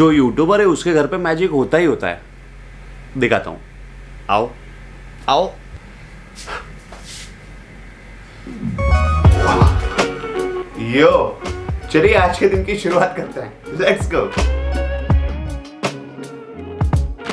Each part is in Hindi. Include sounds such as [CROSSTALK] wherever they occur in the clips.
जो यूट्यूबर है, उसके घर पे मैजिक होता ही होता है। दिखाता हूँ। आओ। आओ। यो, चलिए आज के दिन की शुरुआत करते हैं। लेट्स गो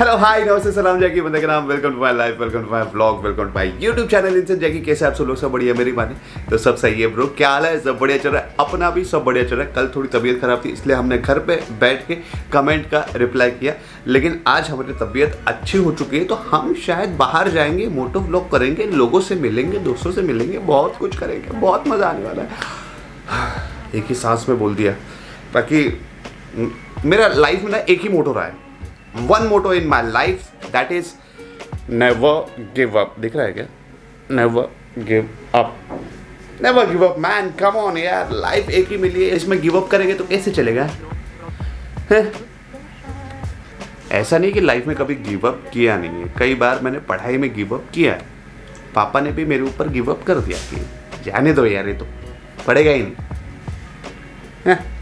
हेलो हाय नमस्ते, सलाम जैकी बंदे के नाम welcome to my life welcome to my vlog welcome to my YouTube channel इनसे जैकी कैसे आप सब लोग, सब बढ़िया, मेरी माने तो सब सही है ब्रो क्या हाल है? सब बढ़िया चल रहा है? अपना भी सब बढ़िया चल रहा है। कल थोड़ी तबीयत खराब थी, इसलिए हमने घर पर बैठ के कमेंट का रिप्लाई किया। लेकिन आज हमारी तबीयत अच्छी हो चुकी है तो हम शायद बाहर जाएँगे मोटो व्लॉग करेंगे, लोगों से मिलेंगे, दोस्तों से मिलेंगे, बहुत कुछ करेंगे, बहुत मज़ा आने वाला है। एक ही सांस में बोल दिया बाकी मेरा लाइफ में ना एक ही मोटो रहा है। One motto in my life that is never give up दिख रहा है क्या? Never give up never give up man come on यार लाइफ एक ही मिली है, इसमें गिव अप करेंगे तो कैसे चलेगा? ऐसा नहीं कि लाइफ में कभी गिव अप किया नहीं है। कई बार मैंने पढ़ाई में गिव अप किया है। पापा ने भी मेरे ऊपर गिव अप कर दिया कि जाने दो यार ये तो पड़ेगा ही नहीं। हैं?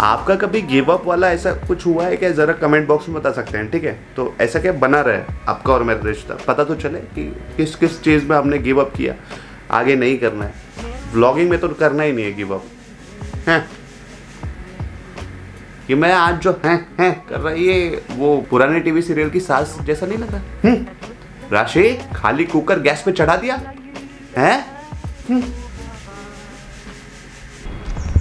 आपका कभी गिव अप वाला ऐसा कुछ हुआ है क्या? ज़रा कमेंट बॉक्स में बता सकते हैं ठीक है? तो ऐसा क्या बना रहे आपका और मेरा रिश्ता? पता तो चले कि किस किस चीज़ में हमने गिव अप किया। आगे नहीं करना है। ब्लॉगिंग में तो करना ही नहीं है गिव अप हैं? कि मैं आज जो हैं हैं कर रहा ये वो पुराने टीवी सीरियल की सास जैसा नहीं लगा? हम्म, राशि खाली कुकर गैस पे चढ़ा दिया? हैं?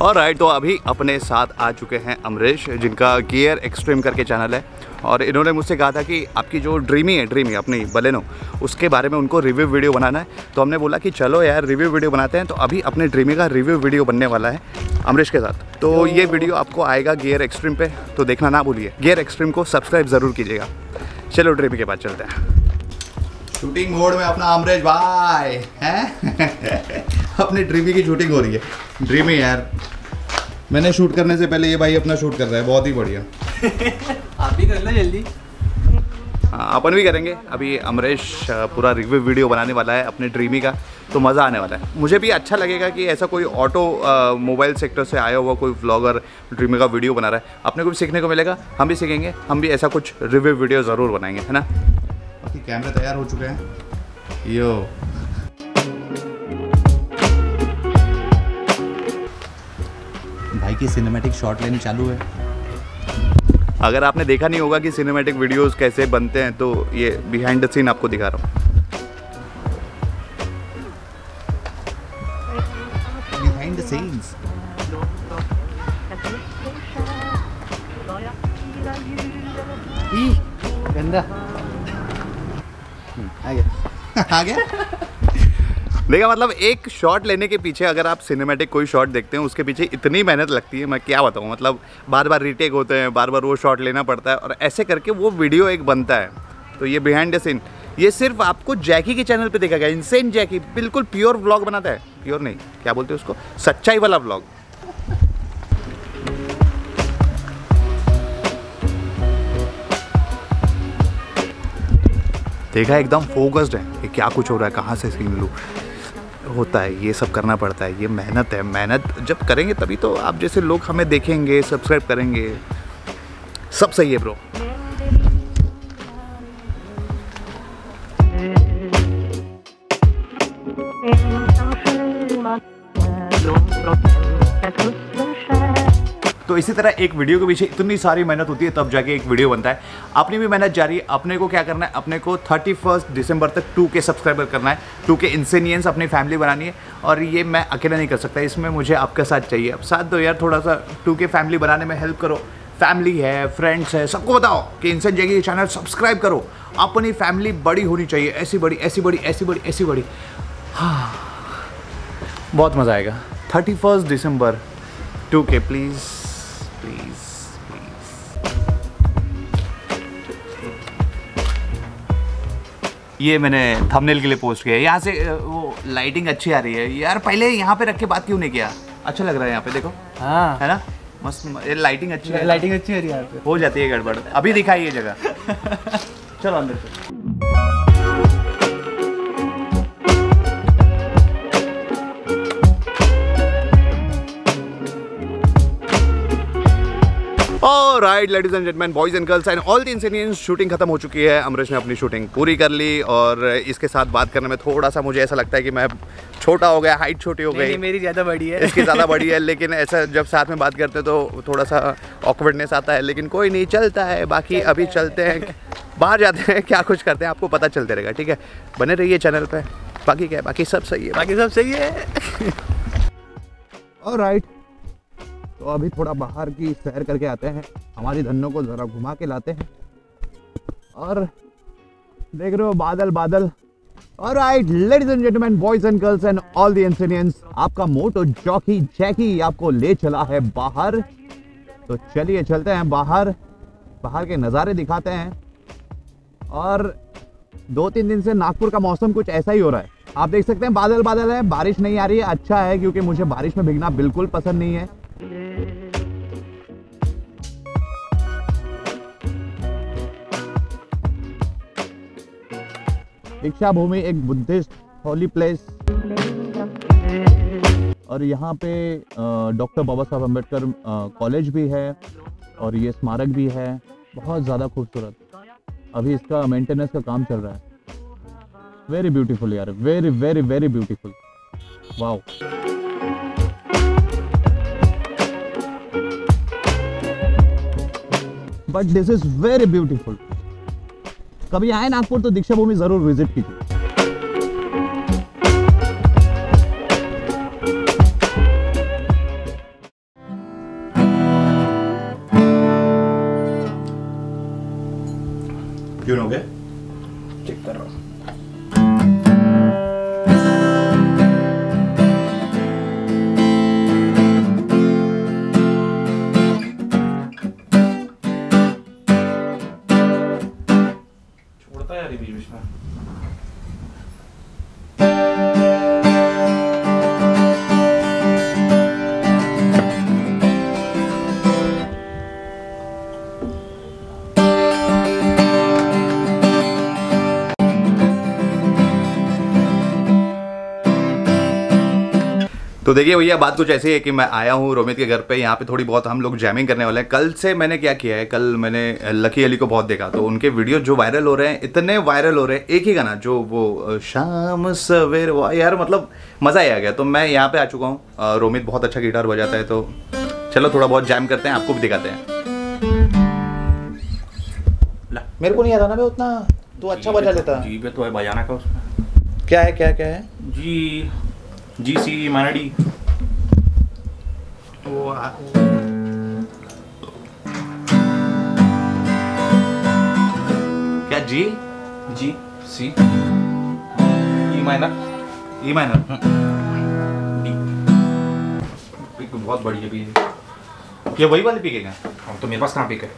और राइट तो अभी अपने साथ आ चुके हैं अमरीश जिनका गियर एक्सट्रीम करके चैनल है। और इन्होंने मुझसे कहा था कि आपकी जो ड्रीमी है ड्रीमी अपनी बलेनो उसके बारे में उनको रिव्यू वीडियो बनाना है। तो हमने बोला कि चलो यार रिव्यू वीडियो बनाते हैं तो अभी अपने ड्रीमी का रिव्यू वीडियो बनने वाला है अमरीश के साथ। तो ये वीडियो आपको आएगा गियर एक्सट्रीम पे तो देखना ना भूलिए। गियर एक्सट्रीम को सब्सक्राइब ज़रूर कीजिएगा। चलो ड्रीमी के बाद चलते हैं। शूटिंग मोड में अपना अमरीश भाई हैं? [LAUGHS] अपनी ड्रीमी की शूटिंग हो रही है। ड्रीमी यार। मैंने शूट करने से पहले ये भाई अपना शूट कर रहा है बहुत ही बढ़िया। [LAUGHS] आप भी कर लो जल्दी। हाँ, अपन भी करेंगे। अभी अमरीश पूरा रिव्यू वीडियो बनाने वाला है अपने ड्रीमी का तो मज़ा आने वाला है। मुझे भी अच्छा लगेगा कि ऐसा कोई ऑटो मोबाइल सेक्टर से आया हुआ कोई व्लॉगर ड्रीमी का वीडियो बना रहा है। अपने को भी सीखने को मिलेगा हम भी सीखेंगे हम भी ऐसा कुछ रिव्यू वीडियो ज़रूर बनाएँगे है ना? बाकी कैमरे तैयार हो चुके हैं। यो। भाई की सिनेमैटिक शॉट लेनी चालू है? अगर आपने देखा नहीं होगा कि सिनेमैटिक वीडियोस कैसे बनते हैं तो ये बिहाइंड द सीन आपको दिखा रहा हूँ। गंदा। [LAUGHS] आ गया। [LAUGHS] आ गया? देखा मतलब एक शॉट लेने के पीछे अगर आप सिनेमेटिक कोई शॉट देखते हैं, उसके पीछे इतनी मेहनत लगती है, मैं क्या बताऊँ? मतलब बार बार रीटेक होते हैं बार बार वो शॉट लेना पड़ता है और ऐसे करके वो वीडियो एक बनता है। तो ये बिहाइंड द सीन ये सिर्फ़ आपको जैकी के चैनल पे देखा गया इंसेन जैकी बिल्कुल प्योर व्लॉग बनाता है। प्योर नहीं, क्या बोलते हैं उसको? सच्चाई वाला व्लॉग देखा, एकदम फोकस्ड है कि क्या कुछ हो रहा है, कहाँ से सीन लूँ? होता है, ये सब करना पड़ता है, ये मेहनत है, मेहनत जब करेंगे तभी तो आप जैसे लोग हमें देखेंगे सब्सक्राइब करेंगे। सब सही है ब्रो तो इसी तरह एक वीडियो के पीछे इतनी सारी मेहनत होती है, तब जाके एक वीडियो बनता है। अपनी भी मेहनत जारी है, अपने को क्या करना है? अपने को थर्टी फ़र्स्ट दिसंबर तक टू के सब्सक्राइबर करना है। टू के इंसेनियंस अपनी फैमिली बनानी है और ये मैं अकेला नहीं कर सकता, इसमें मुझे आपका साथ चाहिए। अब साथ दो यार, थोड़ा सा टू के फैमिली बनाने में हेल्प करो। फैमिली है फ्रेंड्स है, सबको बताओ कि इंसन जैगी चैनल सब्सक्राइब करो। अपनी फैमिली बड़ी होनी चाहिए, ऐसी बड़ी ऐसी बड़ी ऐसी बड़ी ऐसी बड़ी। हाँ। बहुत मज़ा आएगा। थर्टी फ़र्स्ट दिसंबर टू के प्लीज़ प्लीज़ ये मैंने थंबनेल के लिए पोस्ट किया है। यहाँ से वो लाइटिंग अच्छी आ रही है। यार पहले यहाँ पे रख के बात क्यों नहीं किया? अच्छा लग रहा है यहाँ पे देखो। हाँ। है ना? मस्त ये लाइटिंग अच्छी है। लाइटिंग अच्छी है यहाँ पे। हो जाती है गड़बड़। अभी दिखाई ये जगह। [LAUGHS] चलो अंदर से। Right ladies and gentleman boys and girls and all the इंसिनियंस shooting खत्म हो चुकी है। अमरीश ने अपनी शूटिंग पूरी कर ली और इसके साथ बात करने में थोड़ा सा मुझे ऐसा लगता है कि मैं छोटा हो गया हाइट छोटी हो गई। मेरी ज़्यादा बड़ी है। इसकी ज़्यादा बड़ी है [LAUGHS] लेकिन ऐसा जब साथ में बात करते हैं तो थोड़ा सा ऑकवर्डनेस आता है लेकिन कोई नहीं चलता है। बाकी अभी चलते हैं बाहर जाते हैं क्या कुछ करते हैं आपको पता चलते रहेगा ठीक है? बने रहिए चैनल पे। बाकी क्या है? बाकी सब सही है। बाकी सब सही है। [LAUGHS] और राइट तो अभी थोड़ा बाहर की सैर करके आते हैं। हमारी धनों को ज़रा घुमा के लाते हैं। और देख रहे हो बादल बादल। और right ladies and gentleman boys and girls and all the इंसिनियंस आपका मोटो जॉकी जैकी आपको ले चला है बाहर। तो चलिए चलते हैं बाहर। बाहर के नज़ारे दिखाते हैं। और दो तीन दिन से नागपुर का मौसम कुछ ऐसा ही हो रहा है। आप देख सकते हैं बादल बादल है, बारिश नहीं आ रही है। अच्छा है, क्योंकि मुझे बारिश में भीगना बिल्कुल पसंद नहीं है। दीक्षा भूमि एक बुद्धिस्ट होली प्लेस और यहाँ पे डॉक्टर बाबा साहब अंबेडकर कॉलेज भी है और ये स्मारक भी है। बहुत ज़्यादा खूबसूरत। अभी इसका मेंटेनेंस का काम चल रहा है। वेरी ब्यूटीफुल यार। Very very very beautiful wow but this is very beautiful कभी आए नागपुर तो दीक्षा भूमि ज़रूर विज़िट कीजिए। छोड़ता है देखिए भैया बात कुछ ऐसी है कि मैं आया हूँ रोमित के घर पे यहाँ पे थोड़ी बहुत हम लोग जैमिंग करने वाले हैं। कल से मैंने क्या किया है कल मैंने लकी अली को बहुत देखा तो उनके वीडियो जो वायरल हो रहे हैं इतने वायरल हो रहे हैं एक ही गाना जो वो शाम सवेर वो यार मतलब मज़ा ही आ गया। तो मैं यहाँ पे आ चुका हूँ रोमित बहुत अच्छा गिटार बजाता है तो चलो थोड़ा बहुत जैम करते हैं आपको भी दिखाते हैं। मेरे को नहीं आता ना भाई उतना तू अच्छा बजा लेता। जी पे तो है बजाना का उसमें। क्या है क्या क्या है? जी जी सी माइनर डी वो क्या G G C E minor E minor D pick बहुत बढ़िया भी है ये वही वाली पिक है क्या? तो मेरे पास कहाँ पिक है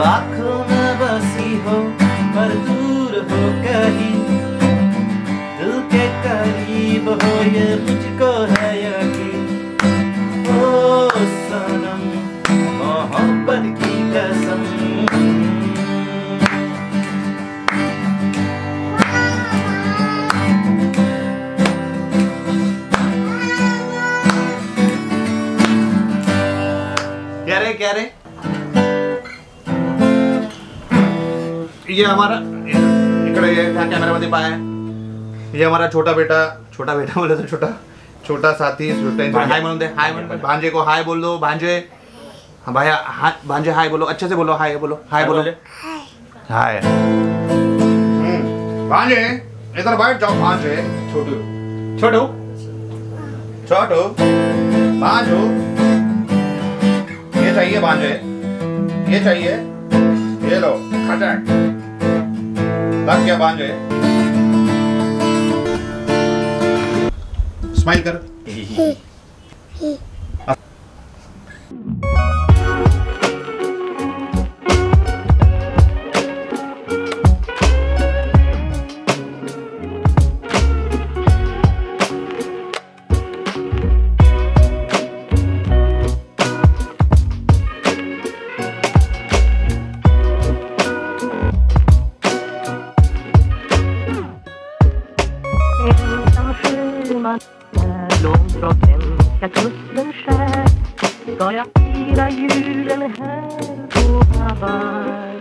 आँखों में बसी हो, पर दूर हो कहीं। दिल के करीब हो ये मुझको है यकीन। ओ सनम, मोहब्बत की कसम। क्या रे क्या रे? ये हमारा इकडे ये ह्या कॅमेऱ्यामध्ये पाय ये हमारा छोटा बेटा छोटा बेटा बोले तो छोटा छोटा साथी. हाय म्हणून दे हाय म्हणून भांजे। को हाय बोल दो भांजे। हाँ भाई हाय भांजे हाय बोलो अच्छे से बोलो हाय बोलो हाय बोलो। हाय हम्म, भांजे इधर बैठ जाओ भांजे। छोटू। छोटू? छोटू? भांजो? ये चाहिए भांजे। ये चाहिए। ये लो खटक लग गया भांजे स्माइल कर। Långt från svenska kusten skär. Ska jag fira julen här på Hawaii?